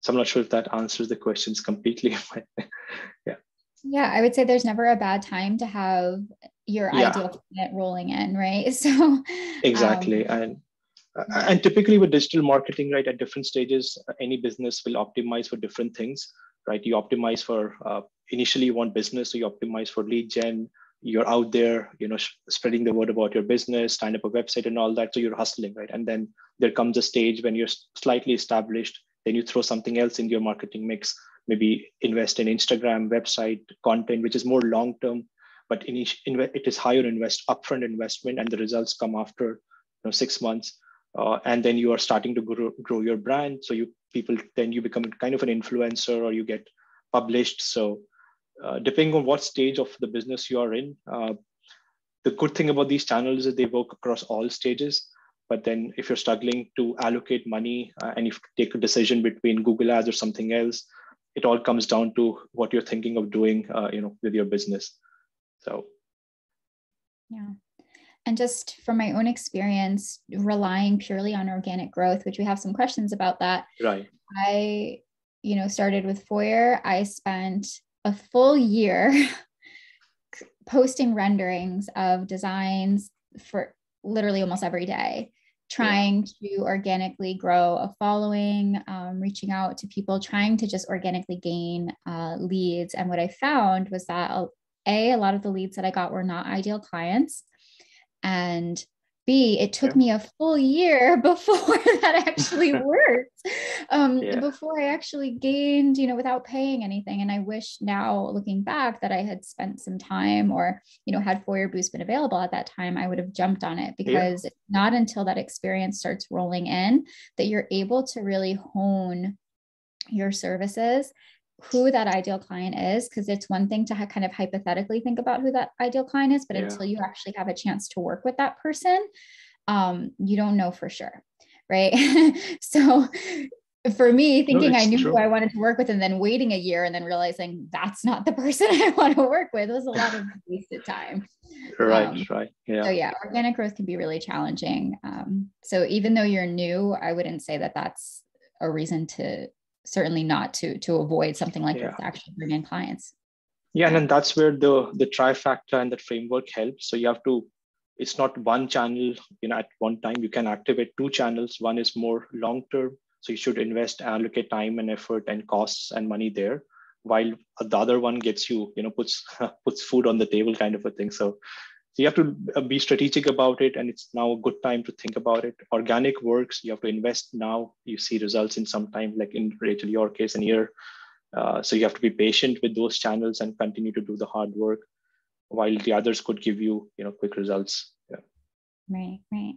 so i'm not sure if that answers the questions completely but yeah yeah, I would say there's never a bad time to have your yeah. ideal client rolling in, right? So exactly, um, and and typically with digital marketing, right, at different stages, any business will optimize for different things, right? You optimize for uh, initially you want business, so you optimize for lead gen. You're out there, you know, spreading the word about your business, sign up a website, and all that. So you're hustling, right? And then there comes a stage when you're slightly established, then you throw something else in your marketing mix maybe invest in Instagram website content, which is more long term, but in, it is higher invest upfront investment, and the results come after you know, six months. Uh, and then you are starting to grow, grow your brand. So you people then you become kind of an influencer or you get published. So uh, depending on what stage of the business you are in, uh, the good thing about these channels is they work across all stages. But then if you're struggling to allocate money uh, and you take a decision between Google Ads or something else, it all comes down to what you're thinking of doing uh, you know with your business so yeah and just from my own experience relying purely on organic growth which we have some questions about that right i you know started with Foyr i spent a full year posting renderings of designs for literally almost every day trying yeah. to organically grow a following, um, reaching out to people, trying to just organically gain uh, leads. And what I found was that a a lot of the leads that I got were not ideal clients, and B, it took yeah. me a full year before that actually worked. Um, yeah. Before I actually gained, you know, without paying anything. And I wish now looking back that I had spent some time or, you know, had Foyr Boost been available at that time, I would have jumped on it because yeah. it's not until that experience starts rolling in that you're able to really hone your services who that ideal client is because it's one thing to ha- kind of hypothetically think about who that ideal client is but yeah. until you actually have a chance to work with that person um, you don't know for sure right so for me thinking no, i knew true. who i wanted to work with and then waiting a year and then realizing that's not the person i want to work with was a lot of wasted time right um, right yeah so yeah organic growth can be really challenging um, so even though you're new i wouldn't say that that's a reason to certainly not to to avoid something like yeah. this actually bring in clients. Yeah and then that's where the the trifactor and the framework helps so you have to it's not one channel you know at one time. You can activate two channels. One is more long term so you should invest allocate time and effort and costs and money there while the other one gets you you know puts puts food on the table kind of a thing. So so you have to uh, be strategic about it, and it's now a good time to think about it. Organic works, you have to invest now. You see results in some time, like in Rachel, your case, a year. Uh, so you have to be patient with those channels and continue to do the hard work, while the others could give you, you know, quick results. Yeah. Right, right.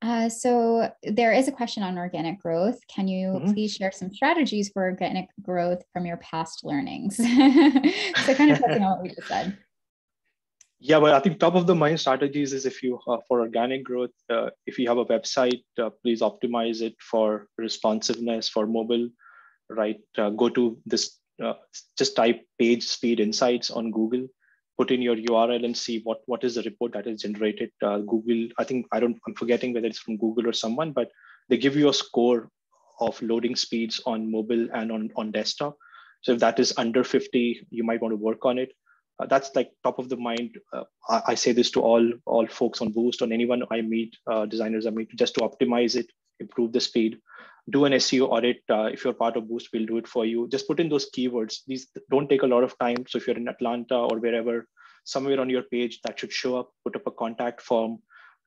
Uh, so there is a question on organic growth. Can you mm-hmm. please share some strategies for organic growth from your past learnings? so kind of touching on what we just said. Yeah, but I think top of the mind strategies is if you uh, for organic growth, uh, if you have a website, uh, please optimize it for responsiveness for mobile, right? Uh, go to this, uh, just type page speed insights on Google, put in your URL and see what what is the report that is generated. Uh, Google, I think I don't, I'm forgetting whether it's from Google or someone, but they give you a score of loading speeds on mobile and on on desktop. So if that is under 50, you might want to work on it uh, that's like top of the mind. Uh, I, I, say this to all all folks on Boost, on anyone I meet, uh, designers I meet, just to optimize it, improve the speed. Do an SEO audit. Uh, if you're part of Boost, we'll do it for you. Just put in those keywords. These don't take a lot of time. So if you're in Atlanta or wherever, somewhere on your page that should show up. Put up a contact form,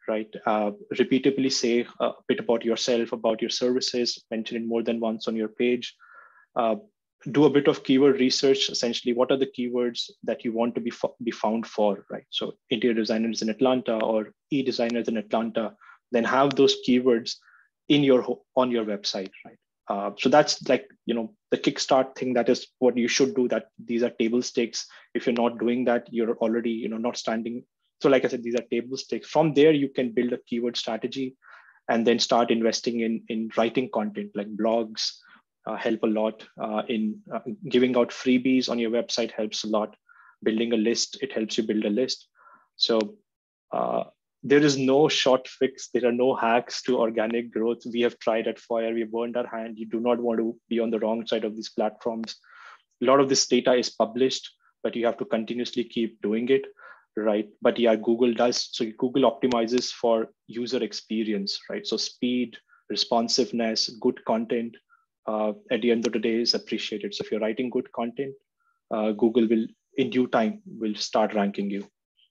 right? Uh, repeatedly say a bit about yourself, about your services. Mention it more than once on your page. Do a bit of keyword research essentially what are the keywords that you want to be, be found for right? So interior designers in atlanta or e-designers in atlanta then have those keywords in your on your website right? Uh, so that's like you know the kickstart thing that is what you should do that these are table stakes. If you're not doing that you're already you know not standing. So like i said these are table stakes. From there you can build a keyword strategy and then start investing in in writing content like blogs help a lot uh, in uh, giving out freebies on your website helps a lot. Building a list it helps you build a list. So uh, there is no short fix. There are no hacks to organic growth. We have tried at Foyr. we burned our hand. You do not want to be on the wrong side of these platforms. A lot of this data is published but you have to continuously keep doing it right? But yeah google does. So google optimizes for user experience right? So speed responsiveness good content uh, at the end of the day is appreciated. So if you're writing good content, uh, Google will in due time will start ranking you.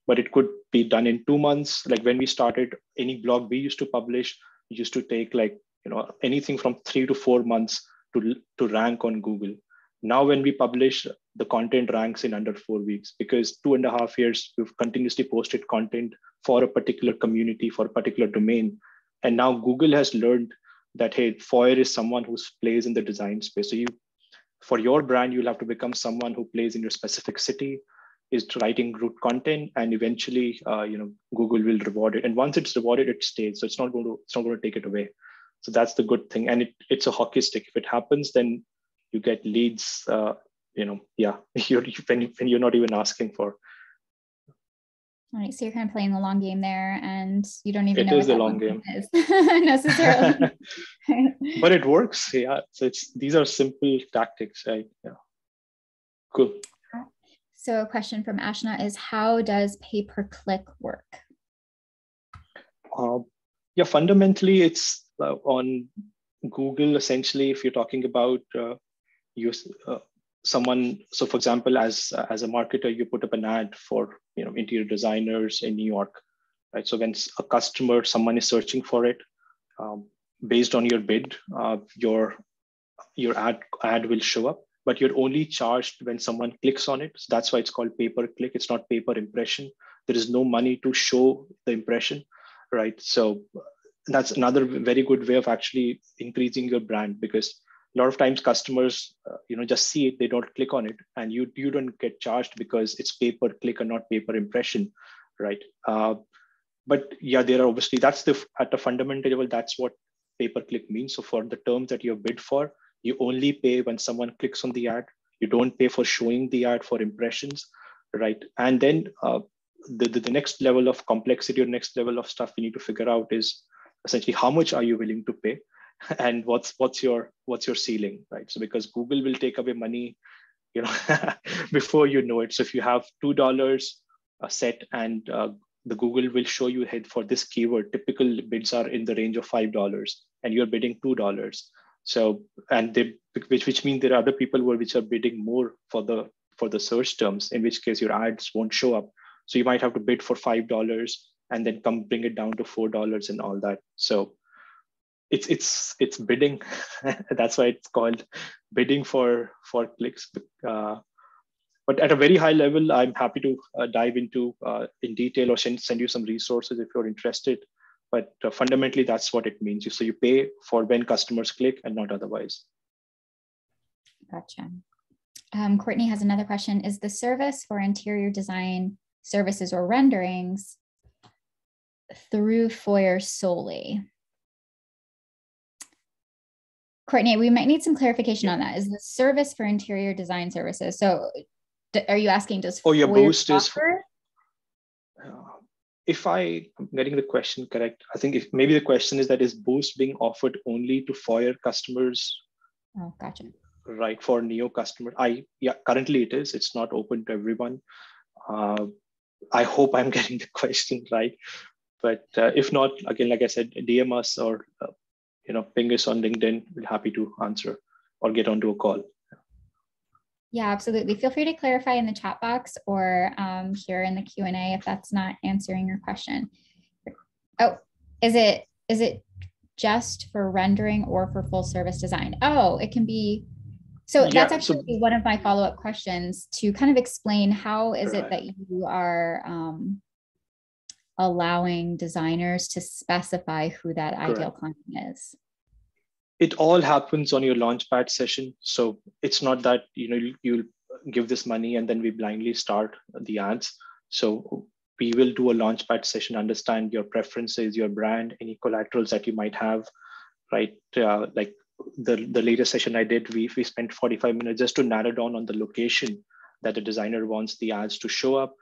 But it could be done in two months. Like when we started, any blog we used to publish used to take like you know anything from three to four months to to rank on Google. Now when we publish, the content ranks in under four weeks because two and a half years we've continuously posted content for a particular community for a particular domain, and now Google has learned that hey Foyr is someone who plays in the design space. So you for your brand you'll have to become someone who plays in your specific city is writing good content and eventually uh, you know google will reward it. And once it's rewarded it stays. So it's not going to it's not going to take it away. So that's the good thing. And it, it's a hockey stick. If it happens then you get leads uh, you know yeah. You're when, when you're not even asking for all right, so you're kind of playing the long game there, and you don't even it know is the long game, game is necessarily. but it works, yeah. So it's these are simple tactics, right? Yeah. Cool. So a question from Ashna is, how does pay per click work? Uh, yeah, fundamentally, it's uh, on Google. Essentially, if you're talking about uh, use, uh, someone so for example as as a marketer you put up an ad for you know interior designers in new york right? So when a customer, someone is searching for it, um, based on your bid, uh, your your ad ad will show up, but you're only charged when someone clicks on it. So that's why it's called pay per click. It's not pay per impression. There is no money to show the impression, right? So that's another very good way of actually increasing your brand because a lot of times customers uh, you know just see it they don't click on it and you you don't get charged because it's pay per click or not pay per impression right? Uh, but yeah there are obviously that's the at a fundamental level that's what pay per click means. So for the terms that you bid for you only pay when someone clicks on the ad. You don't pay for showing the ad for impressions right? And then uh, the, the, the next level of complexity or next level of stuff we need to figure out is essentially how much are you willing to pay and what's what's your what's your ceiling right? So because google will take away money you know before you know it. So if you have two dollars a set and uh, the google will show you head for this keyword typical bids are in the range of five dollars and you're bidding two dollars. So and they which which means there are other people who are which are bidding more for the for the search terms in which case your ads won't show up. So you might have to bid for five dollars and then come bring it down to four dollars and all that. So it's it's it's bidding. That's why it's called bidding for for clicks. Uh, but at a very high level i'm happy to uh, dive into uh, in detail or send, send you some resources if you're interested. But uh, fundamentally that's what it means. So you pay for when customers click and not otherwise. Gotcha. Um, courtney has another question. Is the service for interior design services or renderings through Foyr solely Courtney, we might need some clarification on that. Is the service for interior design services? So, are you asking does oh your boost offer? is uh, if I am getting the question correct, I think if maybe the question is that is Boost being offered only to Foyr customers? Oh, gotcha. Right Foyr Neo customers. I yeah, currently it is. It's not open to everyone. Uh, I hope I'm getting the question right. But uh, if not, again, like I said, DM us or uh, you know, ping us on LinkedIn. We're happy to answer or get onto a call. Yeah, absolutely. Feel free to clarify in the chat box or um, here in the Q and A if that's not answering your question. Oh, is it is it just for rendering or for full service design? Oh, it can be. So yeah, that's actually so, one of my follow up questions to kind of explain how is right. it that you are um, allowing designers to specify who that Correct. ideal client is? It all happens on your launchpad session. So it's not that you know you'll give this money and then we blindly start the ads. So we will do a launchpad session, understand your preferences, your brand, any collaterals that you might have, right? Uh, like the, the latest session I did, we, we spent 45 minutes just to narrow down on the location that the designer wants the ads to show up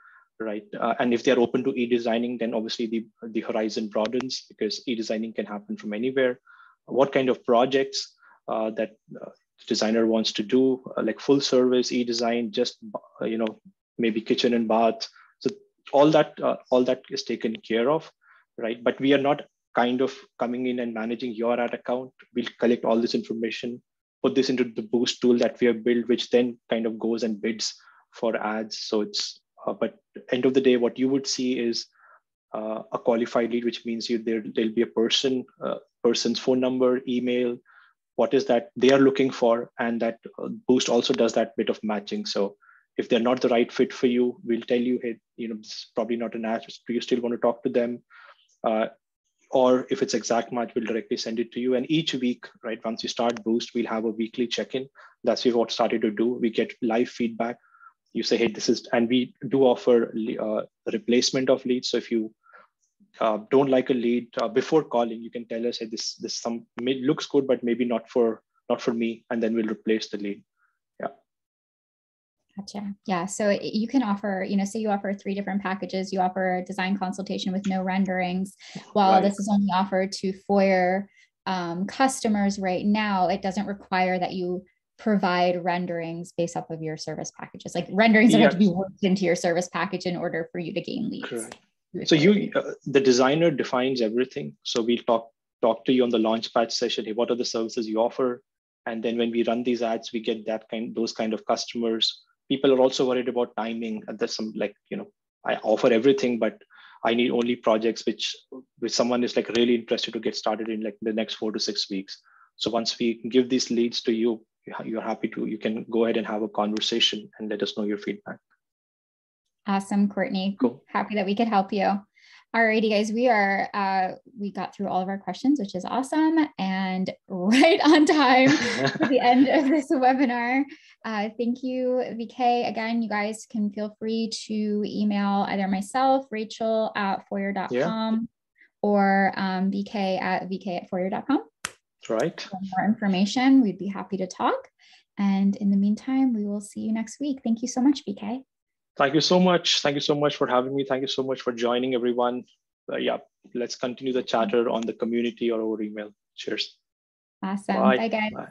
right? Uh, and if they're open to e-designing, then obviously the, the horizon broadens because e-designing can happen from anywhere. What kind of projects uh, that uh, designer wants to do, uh, like full service e-design, just uh, you know maybe kitchen and bath. So all that uh, all that is taken care of, right? But we are not kind of coming in and managing your ad account. We'll collect all this information, put this into the Boost tool that we have built, which then kind of goes and bids for ads. So it's but end of the day, what you would see is uh, a qualified lead, which means you there there'll be a person, uh, person's phone number, email, what is that they are looking for, and that uh, Boost also does that bit of matching. So if they're not the right fit for you, we'll tell you, hey, you know, it's probably not a match. Do you still want to talk to them? Uh, or if it's exact match, we'll directly send it to you. And each week, right, once you start Boost, we'll have a weekly check-in. That's what we've started to do. We get live feedback you say, hey, this is, and we do offer uh, replacement of leads. So if you uh, don't like a lead uh, before calling, you can tell us, hey, this this some may, looks good, but maybe not for not for me, and then we'll replace the lead. Yeah. Gotcha. Yeah. So you can offer, you know, say you offer three different packages. You offer a design consultation with no renderings. While right. this is only offered to Foyr um, customers right now, it doesn't require that you provide renderings based off of your service packages like renderings that have to be worked into your service package in order for you to gain leads. Correct. so you uh, the designer defines everything. So we'll talk talk to you on the launchpad session. Hey what are the services you offer? And then when we run these ads we get that kind those kind of customers. People are also worried about timing. And there's some like you know i offer everything but I need only projects which which someone is like really interested to get started in like the next four to six weeks. So once we give these leads to you, you're happy to you can go ahead and have a conversation and let us know your feedback. Awesome, Courtney. Cool. Happy that we could help you. Alrighty, guys, we are uh, we got through all of our questions, which is awesome, and right on time for the end of this webinar. Uh, thank you, VK. Again, you guys can feel free to email either myself, Rachel at foyr.com, yeah. or um, VK at VK at foyr.com. Right. For more information, we'd be happy to talk. And in the meantime, we will see you next week. Thank you so much, VK. Thank you so much. Thank you so much for having me. Thank you so much for joining everyone. Uh, yeah, let's continue the chatter on the community or over email. Cheers. Awesome. Bye, Bye guys. Bye.